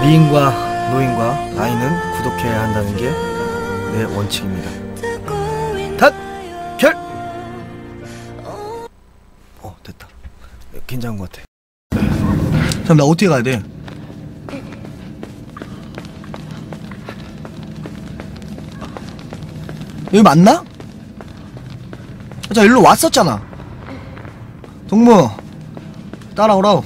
미인과 노인과 아이는 구독해야 한다는 게 내 원칙입니다. 닷결. 어 됐다. 괜찮은 것 같아. 그럼 나 어떻게 가야 돼? 여기 맞나? 자 일로 왔었잖아. 동무 따라오라오.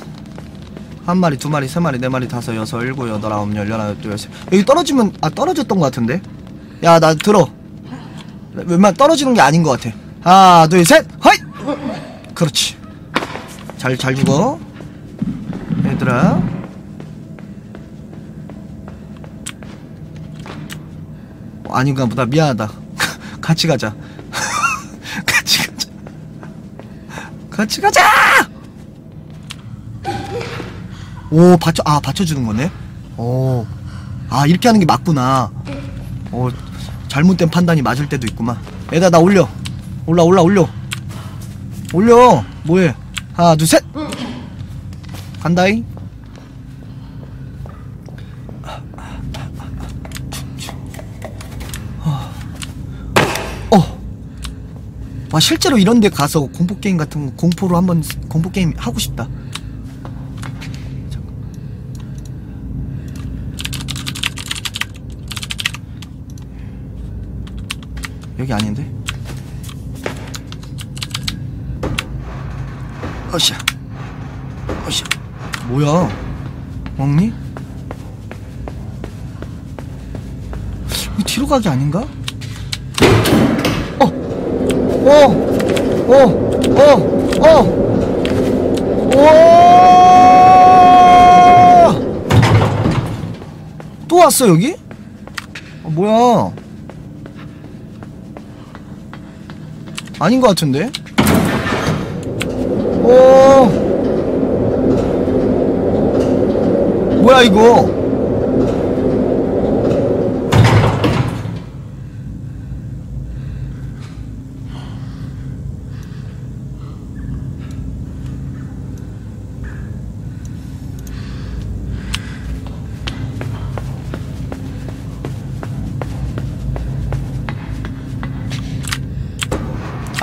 한 마리, 두 마리, 세 마리, 네 마리, 다섯, 여섯, 일곱, 여덟, 아홉, 열, 열하나, 열둘, 열셋. 여기 떨어지면 아 떨어졌던 것 같은데? 야 나 들어. 웬만 떨어지는 게 아닌 것 같아. 하나, 둘, 셋, 허이. 그렇지. 잘 잘 죽어. 얘들아. 어, 아닌가 보다. 미안하다. 같이 가자. 같이 가자. 같이 가자! 오, 받쳐, 아, 받쳐주는 거네? 오. 아, 이렇게 하는 게 맞구나. 어, 잘못된 판단이 맞을 때도 있구만. 얘들아, 나 올려. 올라, 올라, 올려. 올려. 뭐해? 하나, 둘, 셋! 간다잉. 어. 와 실제로 이런 데 가서 공포 게임 같은 거 공포로 한번 공포 게임 하고 싶다. 여기 아닌데? 어샤. 어샤. 뭐야? 먹니? 이 뒤로 가기 아닌가? 어! 어! 어! 어! 어! 와! 또 왔어 여기? 어, 뭐야? 아닌 것 같은데? 어! 뭐야 이거?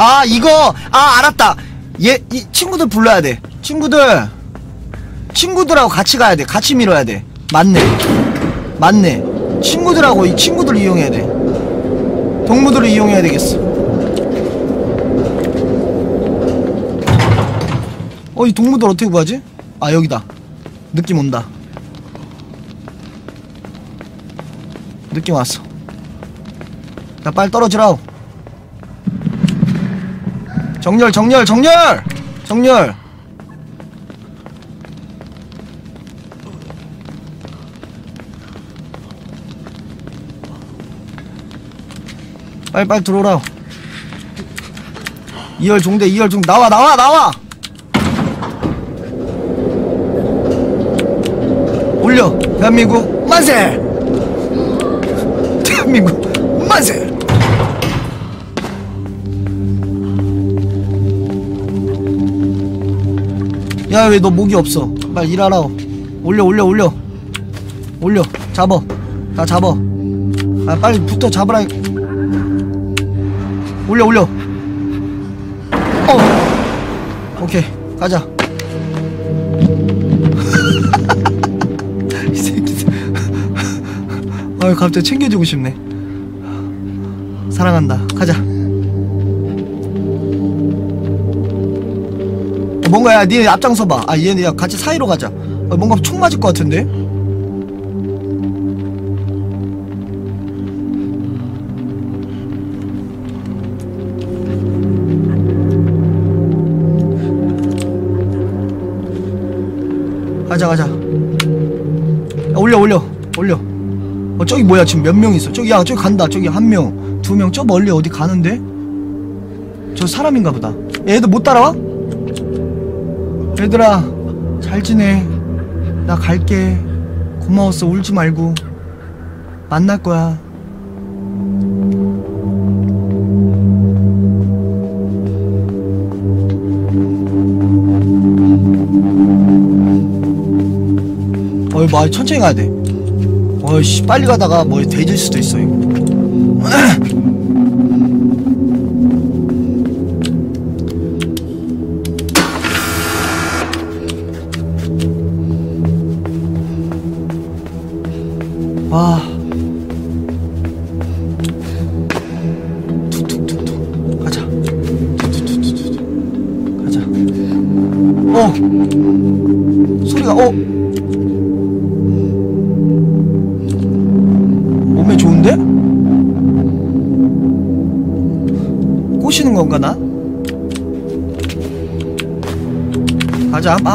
아 이거. 아 알았다. 얘 이 친구들 불러야 돼. 친구들. 친구들하고 같이 가야 돼. 같이 밀어야 돼. 맞네. 맞네. 친구들하고 이 친구들 이용해야 돼. 동무들을 이용해야 되겠어. 어 이 동무들 어떻게 구하지? 아 여기다. 느낌 온다. 느낌 왔어. 나 빨리 떨어지라오 정렬 정렬 정렬! 정렬! 빨리 빨리 들어오라 2열 종대 2열 종 나와 나와 나와! 올려. 대한민국 만세! 대한민국 만세 야 왜 너 목이 없어? 빨리 일하라. 올려 올려 올려. 올려. 잡어 다 잡어 아 빨리 붙어 잡으라. 올려 올려. 어. 오케이. 가자. 이 새끼. 아유 갑자기 챙겨주고 싶네. 사랑한다. 가자 뭔가 야 니네 앞장서 봐. 아 얘네 야 같이 사이로 가자. 어, 뭔가 총 맞을 것 같은데. 가자 가자. 야, 올려 올려 올려. 어 저기 뭐야 지금 몇 명 있어? 저기 야 저기 간다. 저기 한 명, 두 명. 저 멀리 어디 가는데? 저 사람인가 보다. 야, 얘들 못 따라와? 얘들아 잘 지내. 나 갈게. 고마웠어. 울지 말고. 만날 거야. 어이 뭐 천천히 가야 돼. 어이씨 빨리 가다가 뭐 돼질 수도 있어 이거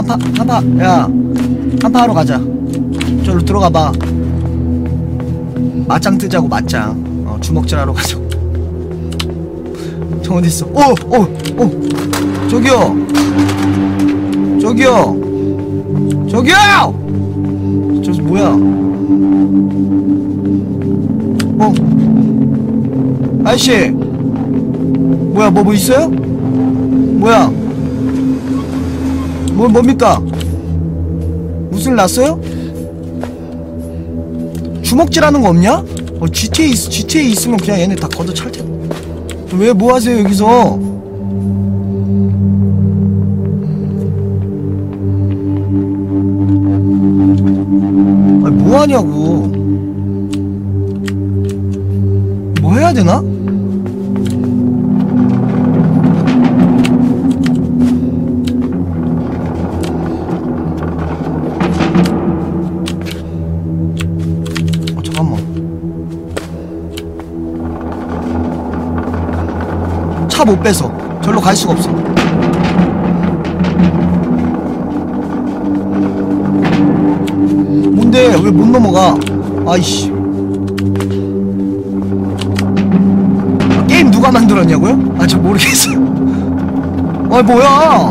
한파 한파 야 한파 하러 가자. 저로 들어가 봐. 맞짱 뜨자고 맞짱. 어 주먹질 하러 가자. 저 어디 있어? 어어어 저기요. 저기요. 저기요! 저 뭐야? 어. 아저씨. 뭐야 뭐뭐 있어요? 뭐야 뭐 뭡니까 무슨 일 났어요? 주먹질하는 거 없냐? 어, GTA, 있- GTA 있으면 그냥 얘네 다 걷어 찰 텐데. 왜 뭐 하세요, 여기서? 아니, 뭐 하냐고. 뭐 해야 되나? 갈 수가 없어. 뭔데 왜 못 넘어가? 아이씨. 아, 게임 누가 만들었냐고요? 아 저 모르겠어요. 아 뭐야?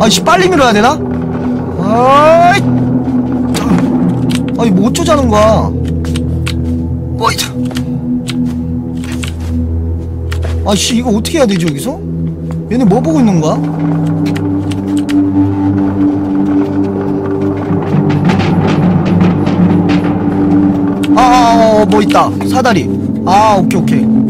아이씨 빨리 밀어야 되나? 아이. 아니 뭐 어쩌자는 거야 뭐 이자 아씨 이거 어떻게 해야 되지 여기서? 얘네 뭐 보고 있는 거야? 아, 어, 뭐 있다. 사다리. 아, 오케이, 오케이.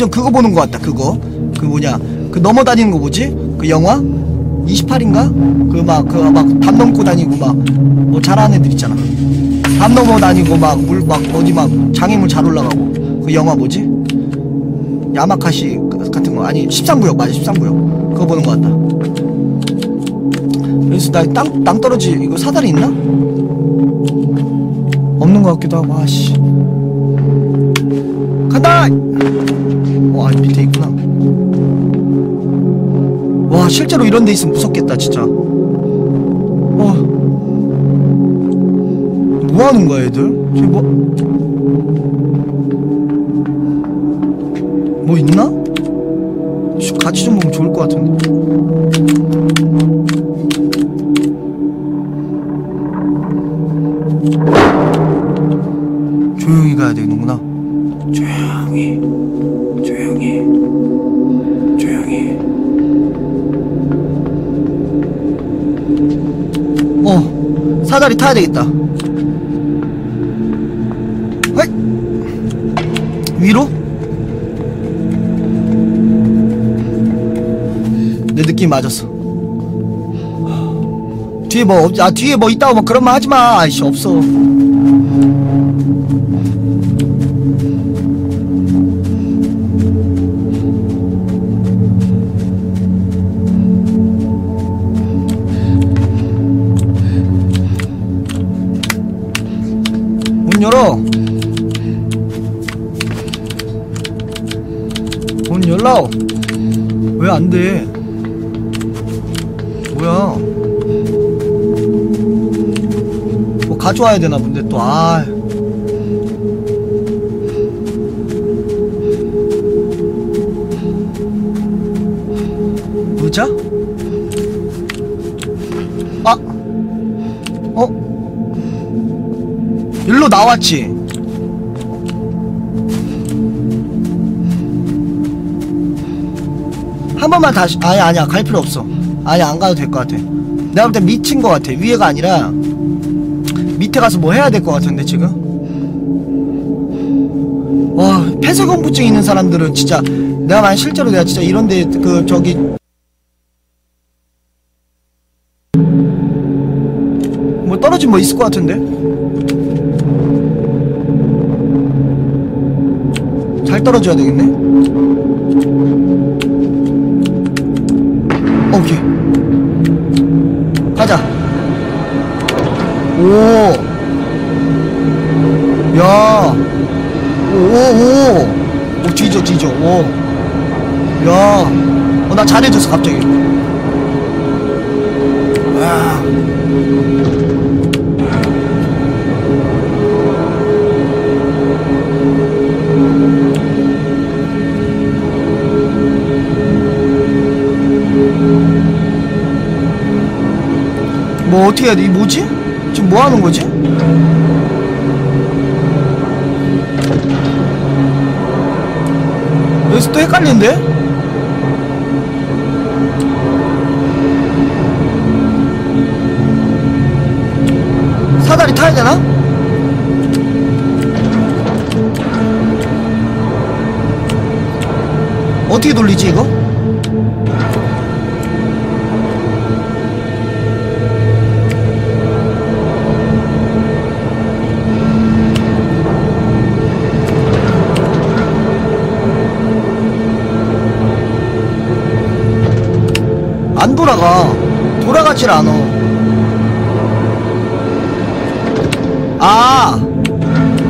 완전 그거 보는 것 같다, 그거. 그 뭐냐. 그 넘어다니는 거 뭐지? 그 영화? 28인가? 그 막, 그 막, 담 넘고 다니고 막, 뭐 잘하는 애들 있잖아. 담 넘어 다니고 막, 물, 막, 어디 막, 장애물 잘 올라가고. 그 영화 뭐지? 야마카시 같은 거. 아니, 13구역, 맞아, 13구역. 그거 보는 것 같다. 그래서 나 땅, 땅 떨어지, 이거 사다리 있나? 없는 것 같기도 하고, 아씨. 간다! 와, 밑에 있구나. 와, 실제로 이런 데 있으면 무섭겠다, 진짜. 와. 뭐 하는 거야, 애들? 저기 뭐. 뭐 있나? 씨, 같이 좀 보면 좋을 것 같은데. 조용히 가야 되는구나. 조용히, 사다리 타야 되겠다. 헐! 위로? 내 느낌 맞았어. 뒤에 뭐, 없, 아, 뒤에 뭐 있다고 뭐 그런 말 하지 마. 아이씨, 없어. 문 열어. 문 열라오. 왜 안 돼? 뭐야? 뭐 가져와야 되나 본데 또 아. 의자? 일로 나왔지. 한 번만 다시 아니 아니야. 갈 필요 없어. 아니 안 가도 될 것 같아. 내가 볼때 밑인 것 같아. 위에가 아니라 밑에 가서 뭐 해야 될 것 같은데 지금? 와 폐쇄공부증 있는 사람들은 진짜 내가 만약 실제로 내가 진짜 이런데 그 저기 뭐 떨어진 뭐 있을 것 같은데 잘 떨어져야 되겠네. 오케이. 가자. 오. 야, 오, 오, 오, 뒤져, 뒤져, 오, 야, 어, 나 잘해줬어, 갑자기. 와, 뭐 어떻게 해야 돼? 이 뭐지? 지금 뭐 하는 거지? 여기서 또 헷갈리는데? 사다리 타야 되나? 어떻게 돌리지 이거? 돌아가. 돌아가질 않아. 아,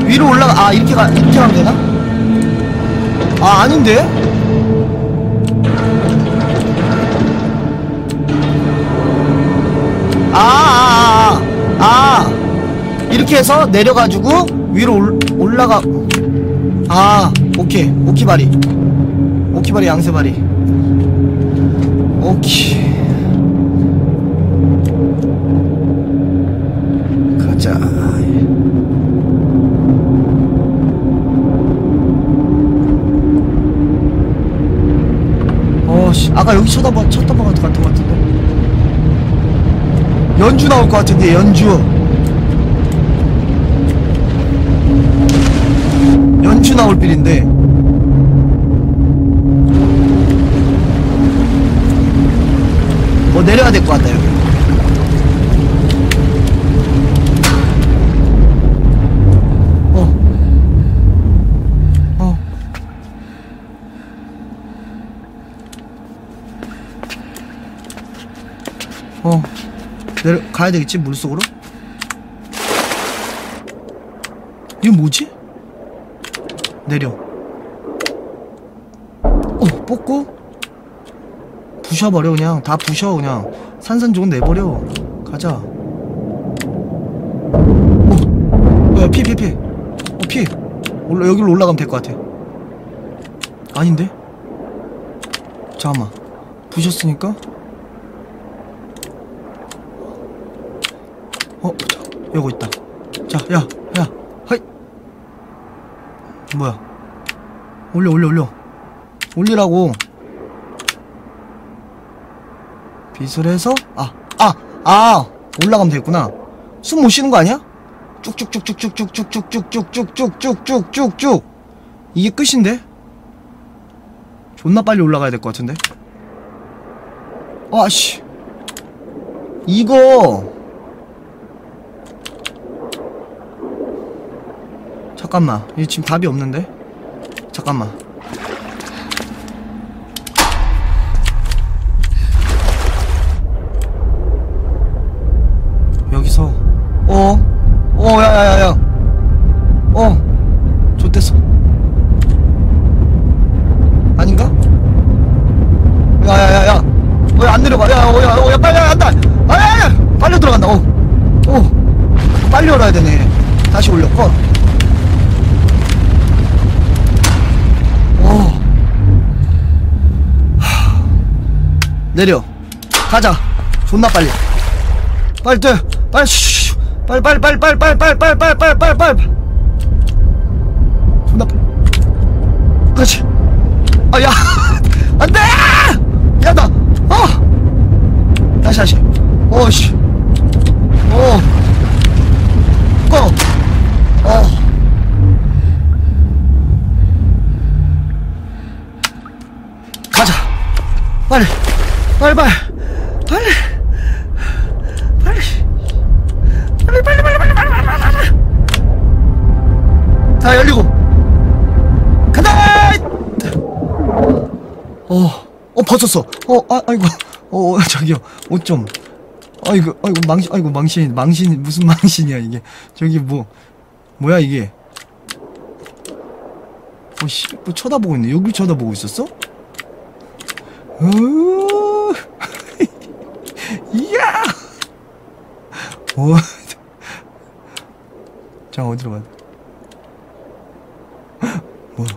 위로 올라가. 아, 이렇게 가, 이렇게 가면 되나? 아, 아닌데? 아, 아, 아, 아, 아. 이렇게 해서 내려가지고 위로 올, 올라가. 아, 오케이. 오키바리. 오키바리, 양세바리. 오케이. 가자. 어씨, 아까 여기 쳐다봐, 쳐다봐 같은 것 같은데. 연주 나올 것 같은데, 연주. 연주 나올 빌인데. 뭐 내려야 될것여 내려 가야 되겠지 물속으로? 이거 뭐지? 내려. 어, 뽑고 부셔버려 그냥 다 부셔 그냥 산산조각 내버려 가자 어, 야, 피, 피, 피. 어, 피. 올라, 여기로 올라가면 될 것 같아. 아닌데? 잠깐만. 부셨으니까? 어, 자, 여기 있다. 자, 야, 야, 하이. 뭐야? 올려, 올려, 올려. 올리라고. 빗을 해서 아, 아, 아 올라가면 되겠구나. 숨 못 쉬는 거 아니야? 쭉쭉쭉쭉쭉쭉쭉쭉쭉쭉쭉쭉쭉쭉쭉 이게 끝인데? 존나 빨리 올라가야 될 것 같은데? 아씨 이거 잠깐만 이 지금 답이 없는데? 잠깐만 여기서 어? 어 야야야야 어 좋댔어 아닌가? 야야야야 왜 안 내려가 야야야 야, 야, 빨리 안다 아야야 빨리 들어간다 어어 빨리 열어야 올려야 되네 다시 올려 꺼 오. 하. 내려 가자 존나 빨리 빨리 뛰어 빨리 쉬 빨리 빨리 빨리 빨리 빨리 빨리 빨리 빨리 빨리 빨리 빨리 존나 그렇지 아야 안돼 야나 어 다시 다시 오씨 오 꺼. 어. 가자. 빨리. 빨리 빨리. 빨리. 빨리. 빨리 빨리 빨리 빨리 빨리 빨리 빨리. 다 열리고. 간다. 어. 어 벗었어. 어 아, 아이고. 어 어, 저기요. 옷 좀. 아이고 아이고 망신 아이고 망신 망신 무슨 망신이야 이게 저기 뭐 뭐야 이게 어씨 뭐 쳐다보고 있네 여기 쳐다보고 있었어? 어 이야 어. 자 어디로 가야 돼? 뭐야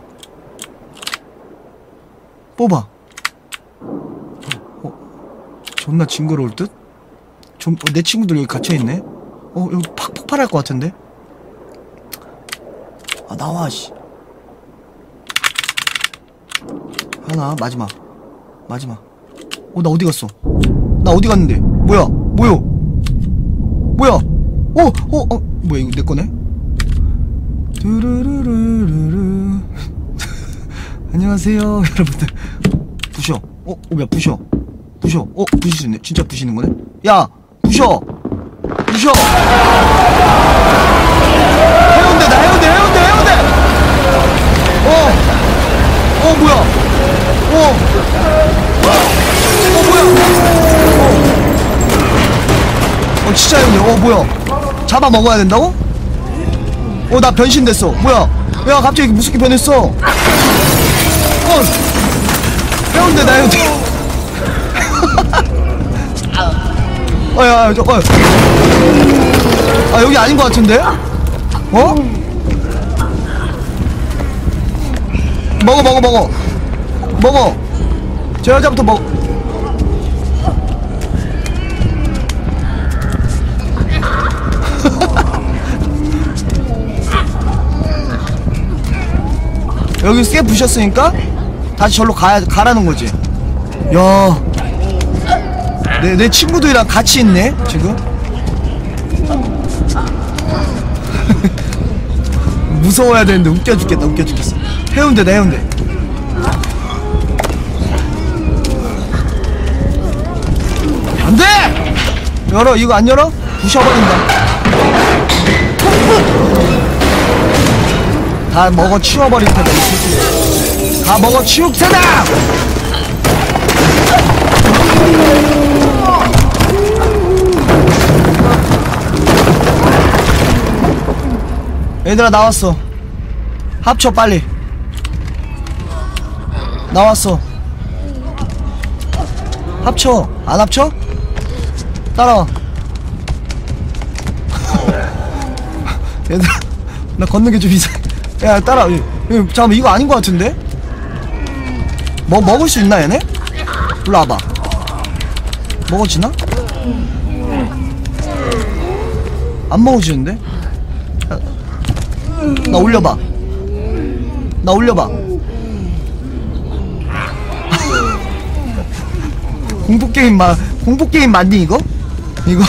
뽑아 어 존나 징그러울 듯? 좀, 어, 내 친구들 여기 갇혀있네? 어, 여기 팍, 폭발할 것 같은데? 아, 나와, 씨. 하나, 마지막. 마지막. 어, 나 어디 갔어? 나 어디 갔는데? 뭐야? 뭐요? 뭐야? 어, 어, 어, 뭐야, 이거 내 거네? 두루루루루루. 안녕하세요, 여러분들. 부셔. 어, 어, 뭐야, 부셔. 부셔. 어, 부실 수 있네. 진짜 부시는 거네? 야! 부셔! 부셔! 해운대다, 해운대, 해운대, 해운대! 어! 어, 뭐야? 어! 어, 뭐야? 어, 어 진짜 해운대. 어, 뭐야? 잡아 먹어야 된다고? 어, 나 변신됐어. 뭐야? 야, 갑자기 무섭게 변했어. 어! 해운대. 어, 야, 야, 저, 어. 아, 여기 아닌 것 같은데? 어? 먹어, 먹어, 먹어. 먹어. 저 여자부터 먹어. 여기 꽤 부셨으니까 다시 절로 가야, 가라는 거지. 야. 내, 내 친구들이랑 같이 있네, 지금. 무서워야 되는데 웃겨 죽겠다, 웃겨 죽겠어. 해운대다, 해운대. 안 돼! 열어, 이거 안 열어? 부셔버린다. 다 먹어 치워버릴 테다. 다 먹어 치울 테다! 얘들아 나왔어 합쳐 빨리 나왔어 합쳐 안 합쳐? 따라와 얘들아 나 걷는 게 좀 이상해 야 따라 야, 잠깐만 이거 아닌 것 같은데? 뭐 먹을 수 있나 얘네? 일로 와봐 먹어지나? 안 먹어지는데? 야, 나 올려봐 나 올려봐 공포게임 마 공포게임 맞니 이거? 이거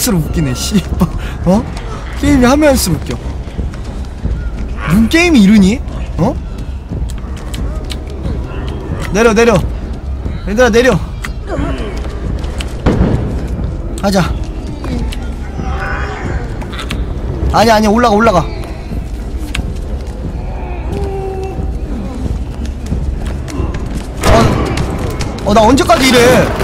할수록 웃기네 씨. 어? 게임이 하면 할수록 웃겨. 무슨 게임이 이러니? 어? 내려 내려. 얘들아 내려. 가자. 아니 아니 올라가 올라가. 어나 언제까지 이래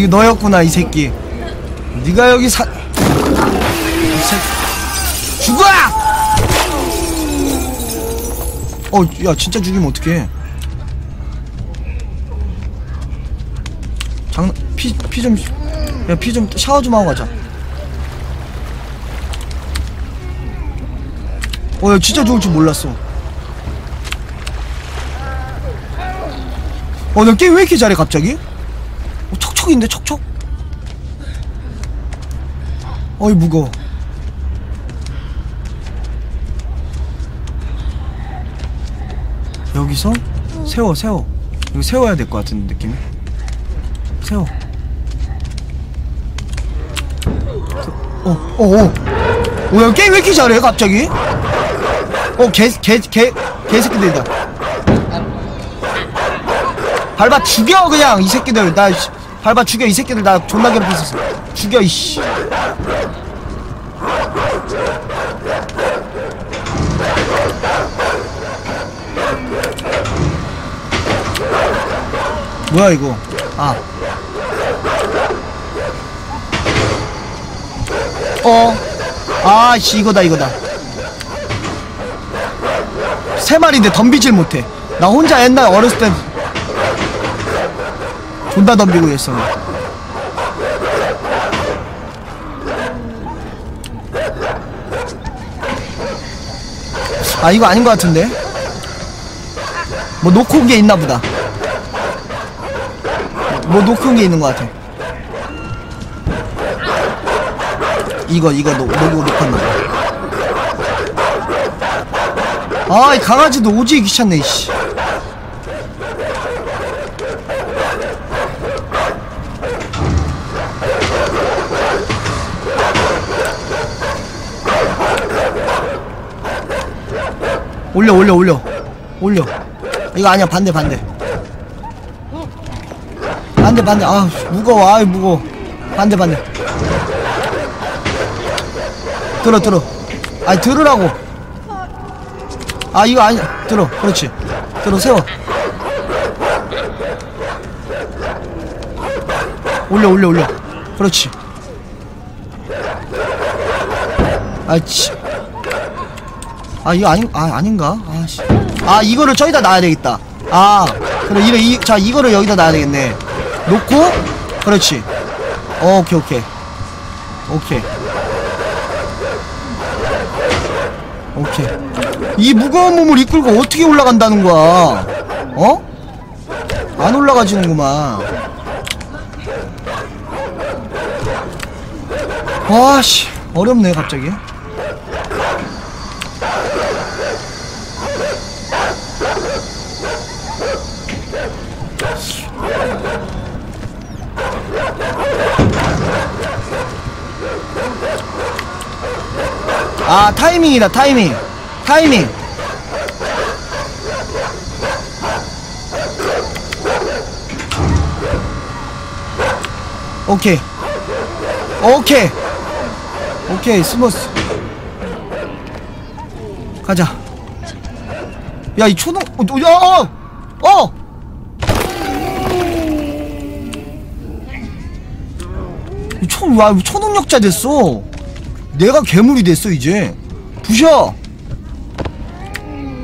니 너였구나 이 새끼 니가 여기 사이 새끼 죽어! 어, 야, 진짜 죽이면 어떡해. 장난, 피, 피 좀, 야, 피 좀, 샤워 좀 하고 가자. 어, 야, 진짜 죽을 줄 몰랐어. 어, 나 게임 왜 이렇게 잘해, 갑자기? 어, 척척인데, 척척? 어이, 무거워. 여기서 세워 세워. 이거 세워야 될 것 같은 느낌 세워. 어어어. 오야 게임 왜 이렇게 잘해 갑자기? 어개개개 개새끼들이다. 밟아 죽여 그냥 이 새끼들. 나 씨, 밟아 죽여 이 새끼들. 나 존나 괴롭혔었어. 죽여 이씨. 뭐야 이거? 아. 어. 아씨 이거다 이거다. 세 마리인데 덤비질 못해. 나 혼자 옛날 어렸을 때 존나 덤비고 했어. 아 이거 아닌 것 같은데? 뭐 놓고 온 게 있나 보다. 뭐 놓고 온 게 있는 것 같아. 이거 이거 놓, 놓고 놓았나 아이 강아지도 오지게 귀찮네 이씨 올려 올려 올려. 올려. 이거 아니야 반대 반대. 반대 반대. 아 무거워. 아이 무거워. 반대 반대. 들어 들어. 아니 들으라고. 아 이거 아니야. 들어. 그렇지. 들어 세워. 올려 올려 올려. 그렇지. 아치 아 이거 아닌 아 아닌가? 아씨. 아 이거를 저기다 놔야 되겠다. 아 그래 이래 이자 이거를 여기다 놔야 되겠네. 놓고 그렇지. 어, 오케이 오케이. 오케이. 오케이. 이 무거운 몸을 이끌고 어떻게 올라간다는 거야? 어? 안 올라가지는구만. 와씨. 어렵네 갑자기 아 타이밍이다 타이밍. 타이밍. 오케이. 오케이. 오케이 smooth. 가자. 야 이 초능 어, 어! 어! 이 초, 와, 초능력자 됐어 내가 괴물이 됐어 이제. 부셔!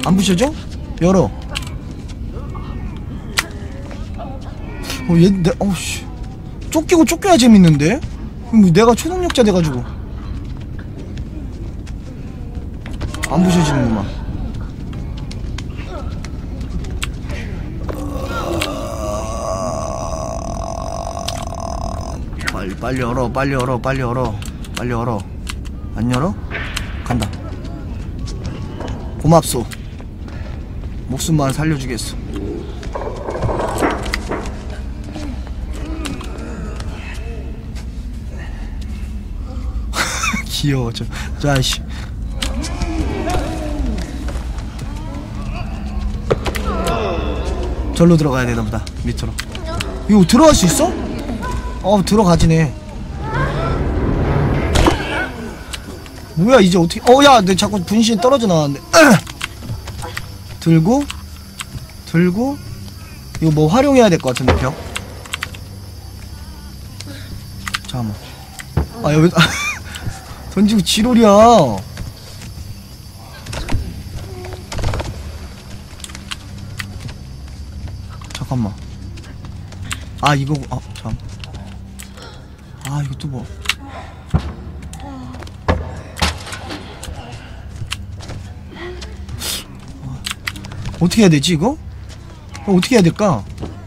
안 부셔져? 열어. 어얘 내 어우씨. 쫓기고 쫓겨야 재밌는데? 뭐 내가 초능력자 돼가지고. 안 부셔지는구만. 빨리 빨리 열어 빨리 열어 빨리 열어 빨리 열어 안 열어? 간다. 고맙소. 목숨만 살려주겠어 귀여워 저, 저 아이씨. 절로 들어가야 되나 보다 밑으로. 이거 들어갈 수 있어? 어 들어가지네 뭐야 이제 어떻게 어야 내 자꾸 분신 떨어져 나왔는데. 들고 들고 이거 뭐 활용해야 될 것 같은데 벽? 잠깐만. 아 여기 던지고 지롤이야. 잠깐만. 아 이거 아참아 이거 또뭐 어떻게 해야 되지 이거? 어, 어떻게 해야 될까?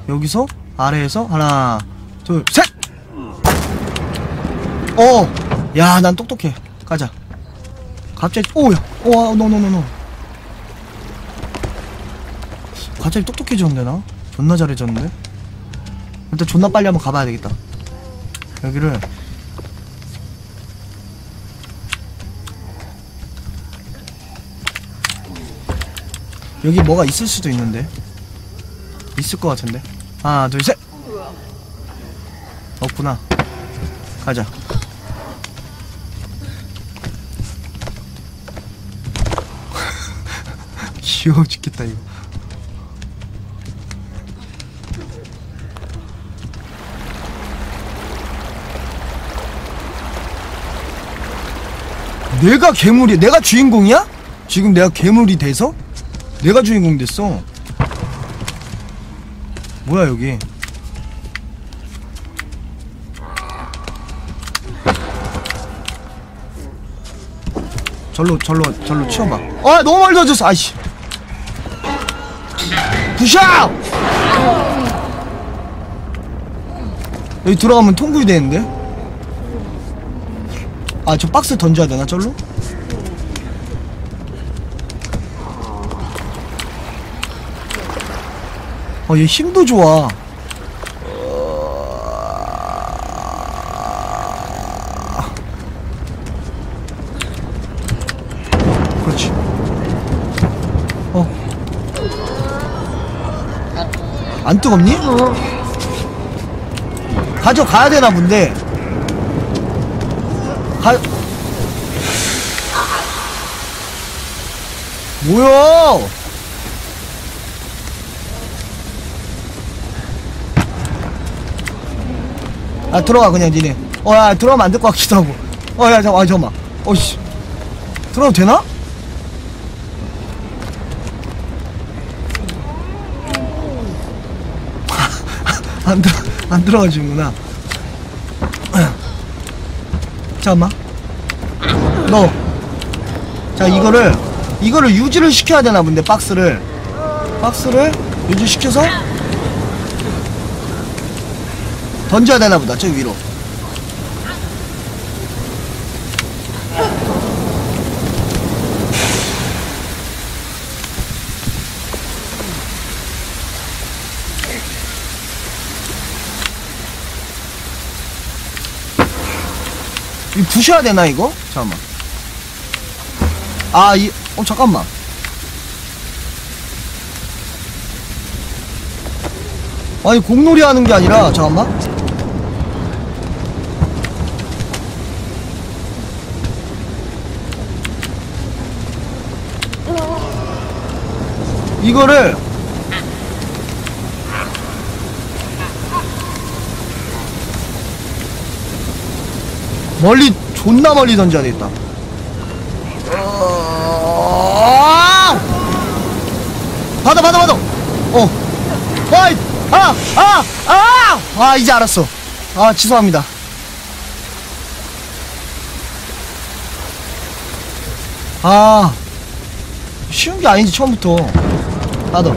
여기서 아래에서 하나 둘 셋! 어! 야 난 똑똑해 가자 갑자기 오야 오아 노노노노 갑자기 똑똑해졌는데 나? 존나 잘해졌는데? 일단 존나 빨리 한번 가봐야 되겠다 여기를 여기 뭐가 있을 수도 있는데. 있을 것 같은데. 하나 둘셋. 없구나. 가자. 귀여워 죽겠다 이거. 내가 괴물이 내가 주인공이야? 지금 내가 괴물이 돼서? 내가 주인공 됐어. 뭐야 여기? 절로 절로 절로 치워봐. 아 너무 멀리 던졌어. 아이씨. 부셔 여기 들어가면 통구이 되는데? 아 저 박스 던져야 되나 절로? 어, 얘 힘도 좋아. 그렇지. 어. 안 뜨겁니? 가져가야 되나 본데. 가. 뭐야? 아 들어가 그냥 니네. 어야 들어가면 안 될 것 같기도 하고. 어야 잠깐만 아, 잠깐만. 어씨. 들어가도 되나? 안 들어 안 들어가지구나. 잠깐만. 너 자 이거를 이거를 유지를 시켜야 되나 본데 박스를. 박스를 유지시켜서 던져야 되나 보다 저 위로. 이 부셔야 되나 이거? 잠깐만. 아이 어 잠깐만. 아니 공놀이 하는 게 아니라 잠깐만 이거를 멀리 존나 멀리 던져야 되겠다. 어... 받아 받아 받아! 어. 아이 아아 아! 아 이제 알았어. 아 죄송합니다. 아. 쉬운 게 아니지 처음부터 나도.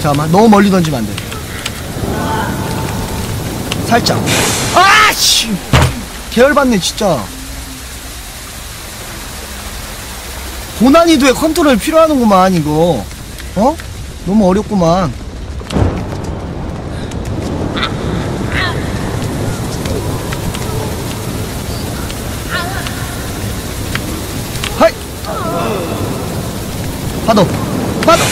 잠깐만 너무 멀리 던지면 안돼. 살짝. 아씨! 계열받네 진짜. 고난이도에 컨트롤 필요하는구만 이거. 어? 너무 어렵구만 하이 파도 파도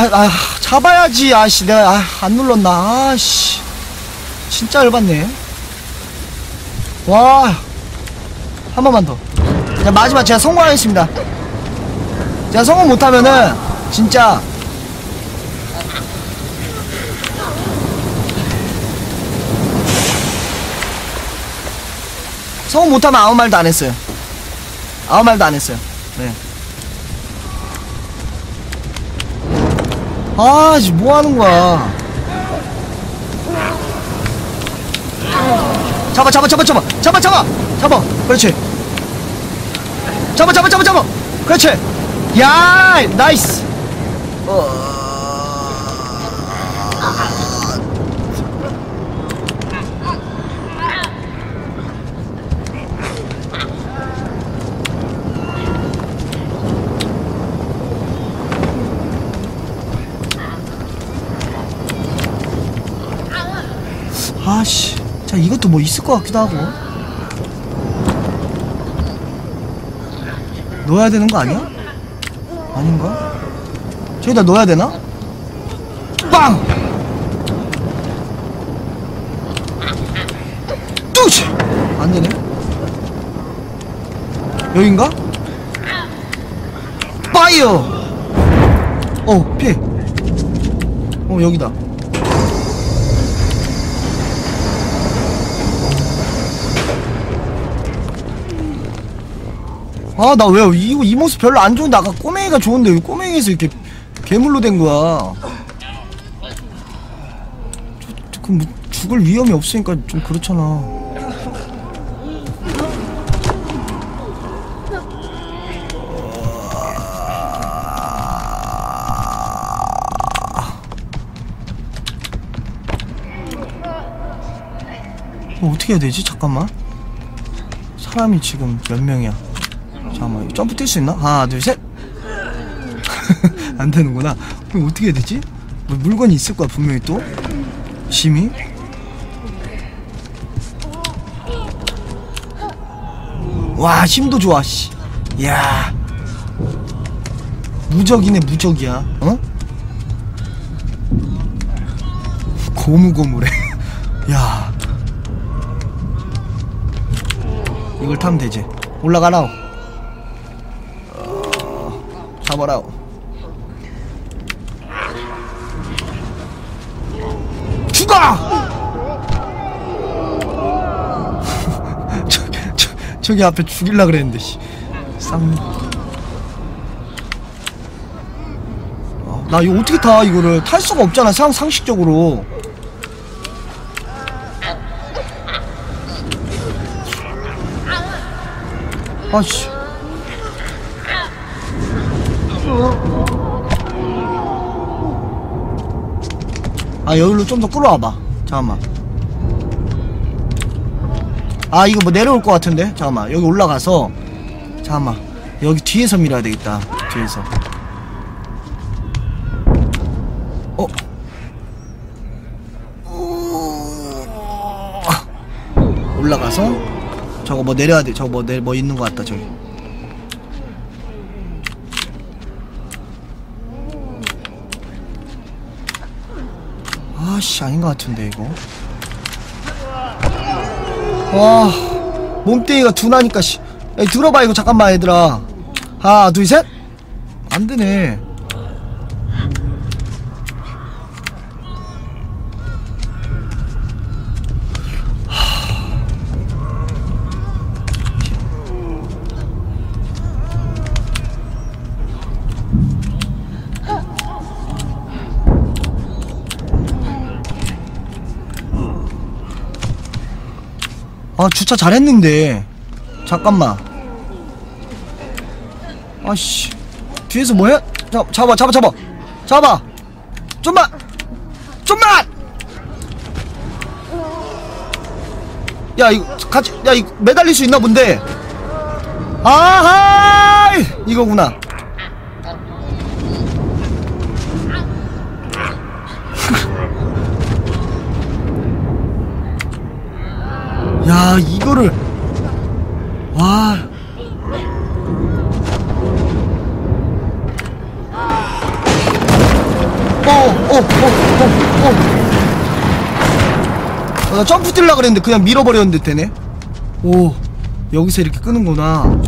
아, 아, 아 잡아야지 아씨. 내가 아, 안 눌렀나? 아씨. 진짜 열받네. 와. 한 번만 더. 자, 마지막 제가 성공하겠습니다. 제가 성공 못하면은 진짜 성공 못하면 아무 말도 안 했어요. 아무 말도 안 했어요. 네 아, 씨, 뭐 하는 거야? 잡아, 잡아, 잡아, 잡아, 잡아, 잡아, 잡아. 그렇지. 잡아, 잡아, 잡아, 잡아. 그렇지. 야, nice. 어... 아씨, 자 이것도 뭐 있을 것 같기도 하고. 넣어야 되는 거 아니야? 아닌가? 저기다 넣어야 되나? 빵! 뚜시! 안 되네. 여긴가? 파이어! 어, 피해. 어, 여기다. 아, 나 왜, 이, 이 모습 별로 안 좋은데, 아까 꼬맹이가 좋은데, 왜 꼬맹이에서 이렇게 괴물로 된 거야? 저, 저, 그럼 뭐 죽을 위험이 없으니까 좀 그렇잖아. 뭐 어떻게 해야 되지? 잠깐만. 사람이 지금 몇 명이야? 점프 뛸 수 있나? 하나, 둘, 셋! 안 되는구나. 그럼 어떻게 해야 되지? 뭐 물건이 있을 거야, 분명히 또. 심이? 와, 힘도 좋아, 씨. 이야. 무적이네, 무적이야. 어? 고무고무래. 야. 이걸 타면 되지. 올라가라오. 어, 잡아라오. 죽어! 저, 저, 저기 앞에 죽일라 그랬는데, 씨. 쌍. 어, 나 이거 어떻게 타, 이거를. 탈 수가 없잖아, 상, 상식적으로. 아씨. 아 여기로 좀 더 끌어와봐. 잠깐만. 아 이거 뭐 내려올 것 같은데? 잠깐만 여기 올라가서 잠깐만 여기 뒤에서 밀어야 되겠다. 뒤에서. 어? 올라가서 저거 뭐 내려야 돼. 저거 뭐, 내, 뭐 있는 것 같다, 저기. 아 씨, 아닌 것 같은데, 이거. 와, 몸뚱이가 둔하니까, 씨. 야, 들어봐, 이거 잠깐만, 얘들아. 하나, 둘, 셋! 안 되네. 아 주차 잘했는데. 잠깐만. 아씨. 뒤에서 뭐해? 자, 잡아 잡아 잡아. 잡아. 좀만. 좀만! 야 이거 같이 야 이거 매달릴 수 있나 본데? 아하 이거구나 야 이거를 와 어, 어, 어, 어, 어. 어, 나 점프 뛰려고 그랬는데 그냥 밀어버렸는데 되네. 오, 여기서 이렇게 끄는구나.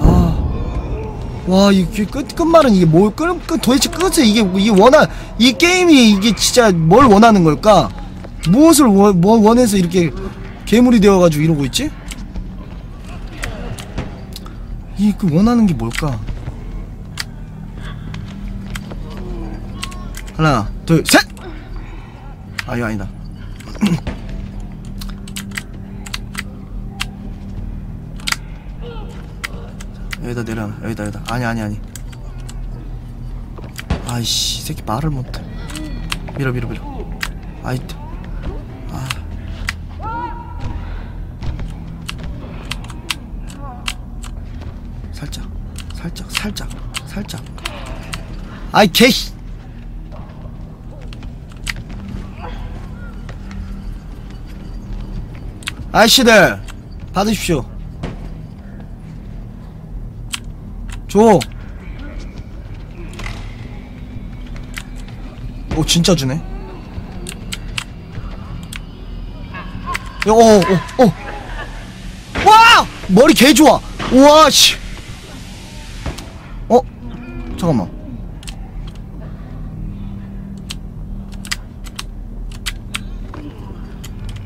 아, 와, 이게 끝, 끝말은 이게 뭘, 끝, 끝, 도대체 끝에 이게, 이게 원한, 이 게임이 이게 진짜 뭘 원하는 걸까? 무엇을 원, 뭐 원해서 이렇게 괴물이 되어가지고 이러고 있지? 이, 그 원하는 게 뭘까? 하나, 둘, 셋! 아, 이거 아니다. 여기다 내려놔. 여기다, 여기다. 아니, 아니, 아니. 아이씨, 이 새끼 말을 못해. 밀어, 밀어, 밀어. 아이, 아이, 개씨! 아이씨들 받으십시오 줘. 오 진짜 주네. 야, 어, 어, 어. 와! 머리 개 좋아. 와, 씨. 어? 잠깐만.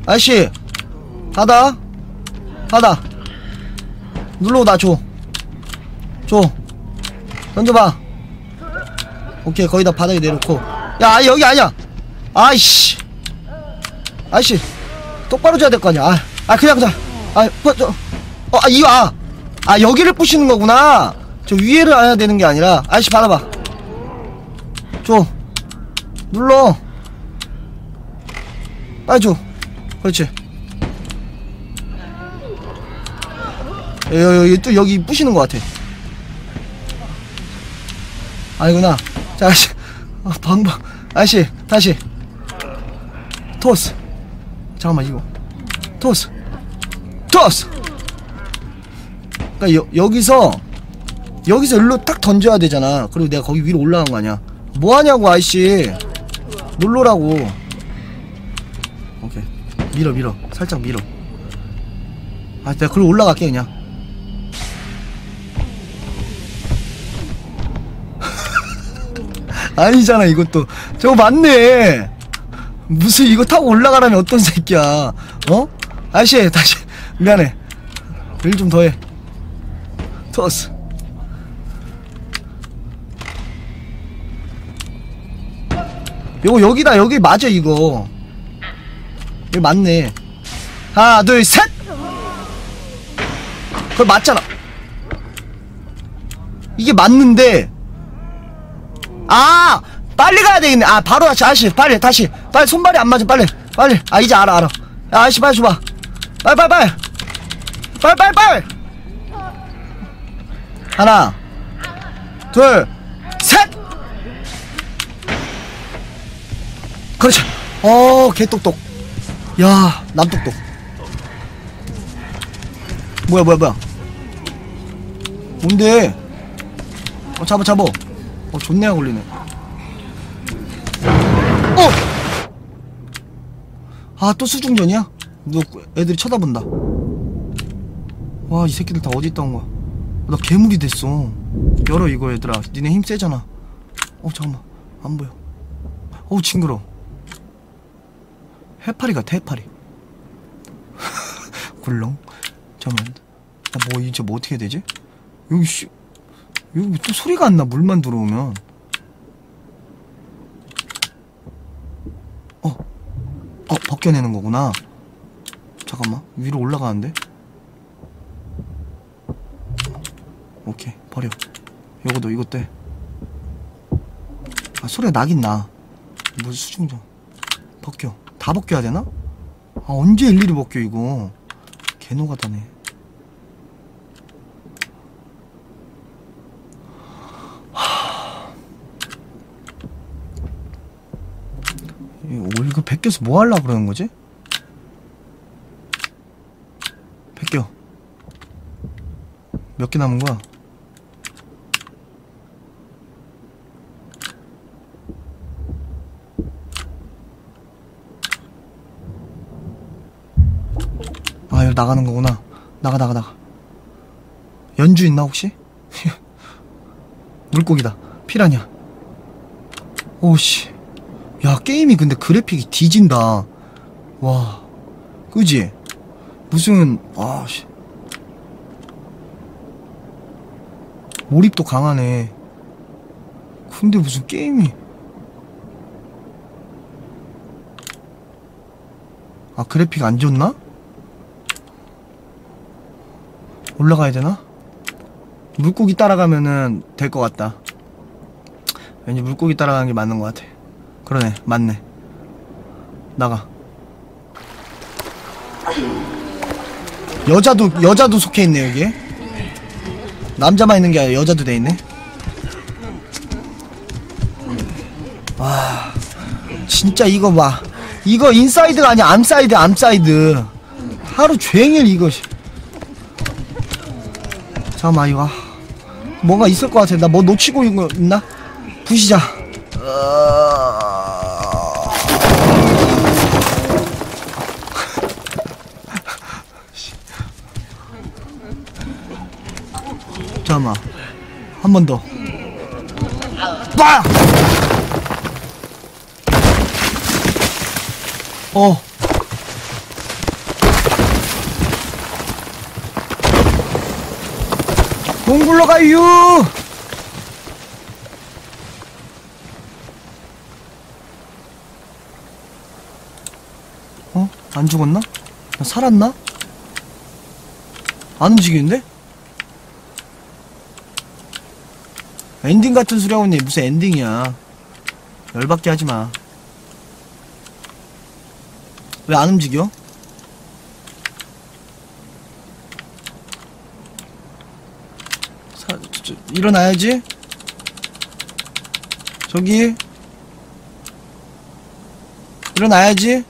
아저씨, 닫아. 닫아. 눌러 나 줘. 줘. 던져봐. 오케이, 거기다 바닥에 내놓고. 야, 아, 여기 아니야. 아이씨. 아이씨. 똑바로 줘야 될 거 아니야. 아, 아, 그냥, 그냥. 아, 뭐, 저, 어, 아, 이거, 아. 아, 여기를 부시는 거구나. 저 위에를 해야 되는 게 아니라. 아이씨, 받아봐. 줘. 눌러. 빨리 줘. 그렇지. 여기, 또 여기 부시는 것 같아. 아니구나. 자, 아저씨. 아, 방방. 아저씨, 다시. 토스. 잠깐만, 이거. 토스. 토스! 그니까, 여, 여기서, 여기서 일로 딱 던져야 되잖아. 그리고 내가 거기 위로 올라간 거 아니야. 뭐 하냐고, 아저씨. 놀러라고. 밀어, 밀어. 살짝 밀어. 아, 내가 그리고 올라갈게, 그냥. 아니잖아 이것도 저거 맞네 무슨 이거 타고 올라가라면 어떤 새끼야 어? 아저씨 다시 미안해 일 좀 더 해 토스 요거 여기다 여기 맞아 이거 여기 맞네. 하나 둘셋! 그걸 맞잖아. 이게 맞는데 아! 빨리 가야 되겠네. 아 바로 다시 아저씨 빨리 다시. 빨리 손발이 안 맞아 빨리. 빨리. 아 이제 알아 알아. 야, 아저씨 빨리 줘봐. 빨리 빨리 빨리. 빨리 빨리 빨리. 하나 둘셋! 그렇지. 어 개똑똑 야 남똑똑 뭐야 뭐야 뭐야? 뭔데? 어 잡아 잡아. 어 존내가 걸리네. 어! 아 또 수중전이야? 너 애들이 쳐다본다. 와 이 새끼들 다 어디 있다 온 거야? 나 괴물이 됐어. 열어 이거 얘들아. 니네 힘 세잖아. 어 잠깐만. 안 보여. 어우 징그러 해파리 같아 해파리. 굴렁. 잠깐만. 나뭐 이제 뭐 어떻게 되지? 여기 씨. 여기 또 소리가 안 나 물만 들어오면. 어, 어 벗겨내는 거구나. 잠깐만. 위로 올라가는데? 오케이. 버려. 요거도 이거 떼 아, 소리가 나긴 나. 무슨 수중전 벗겨 다 벗겨야 되나? 아 언제 일일이 벗겨 이거 개노가다네. 이거 벗겨서 뭐 하려고 그러는 거지? 벗겨. 몇 개 남은 거야? 나가는 거구나. 나가, 나가, 나가. 연주 있나, 혹시? 물고기다. 피라냐. 오씨. 야, 게임이 근데 그래픽이 뒤진다. 와. 그지? 무슨, 아, 씨. 몰입도 강하네. 근데 무슨 게임이. 아, 그래픽 안 좋나? 올라가야 되나? 물고기 따라가면은 될 것 같다. 왠지 물고기 따라가는 게 맞는 것 같아. 그러네, 맞네. 나가. 여자도, 여자도 속해 있네, 여기에. 남자만 있는 게 아니라 여자도 돼 있네. 와, 진짜 이거 봐. 이거 inside가 아니야, 암side, 암side. 하루 종일 이거. 잠깐만 이거 뭔가 있을 것 같아. 나 뭐 놓치고 있나? 부시자. 잠깐만. 한 번더. 빠! 어 동굴로 가요! 어? 안 죽었나? 나 살았나? 안 움직이는데? 엔딩 같은 소리 하고 있네. 무슨 엔딩이야. 열받게 하지 마. 왜 안 움직여? 사, 저, 저, 일어나야지. 저기. 일어나야지.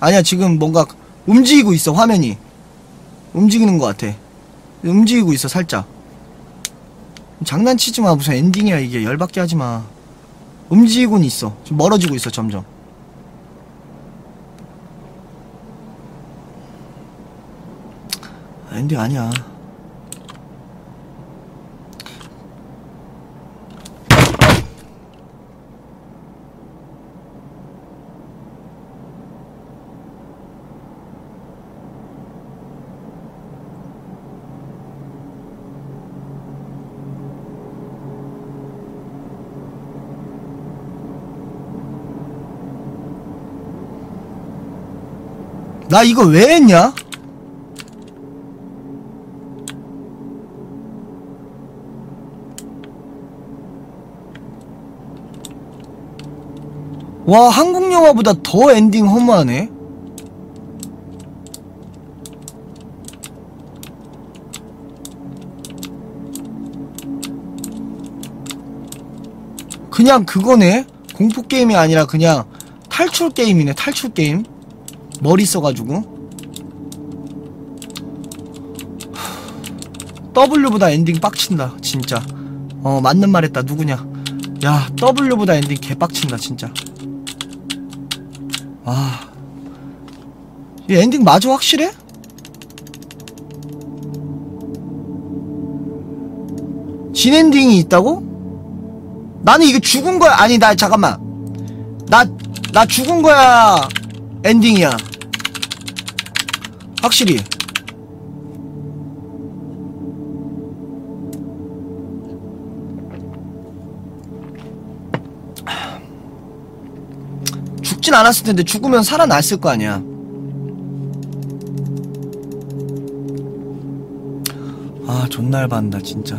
아니야, 지금 뭔가 움직이고 있어, 화면이. 움직이는 것 같아. 움직이고 있어, 살짝. 장난치지 마. 무슨 엔딩이야, 이게. 열받게 하지 마. 움직이고는 있어. 좀 멀어지고 있어, 점점. 아, 엔딩 아니야. 나 이거 왜 했냐? 와 한국 영화보다 더 엔딩 허무하네. 그냥 그거네. 공포 게임이 아니라 그냥 탈출 게임이네. 탈출 게임. 머리 써가지고. W보다 엔딩 빡친다. 진짜. 어 맞는 말 했다. 누구냐? 야 W보다 엔딩 개빡친다 진짜. 아. 이 엔딩 맞아 확실해? 진 엔딩이 있다고? 나는 이게 죽은 거야. 아니, 나, 잠깐만. 나, 나 죽은 거야. 엔딩이야. 확실히. 죽진 않았을 텐데 죽으면 살아났을 거 아니야. 아, 존나 얇한다, 진짜.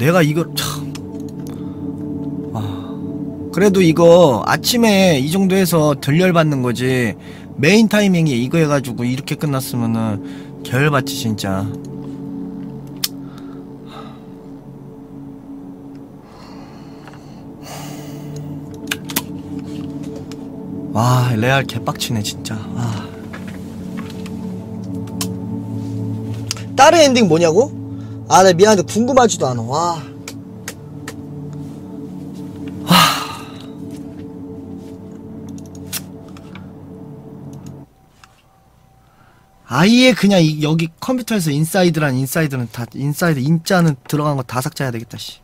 내가 이거 참. 아. 그래도 이거 아침에 이 정도 해서 덜열 받는 거지. 메인 타이밍에 이거 해가지고 이렇게 끝났으면은 결 받지 진짜. 와 레알 개빡치네 진짜. 아. 다른 엔딩 뭐냐고? 아, 나 미안한데 궁금하지도 않아. 와. 아예 그냥 이- 여기 컴퓨터에서 inside란 inside는 다 inside 인자는 들어간 거 다 삭제해야 되겠다 씨.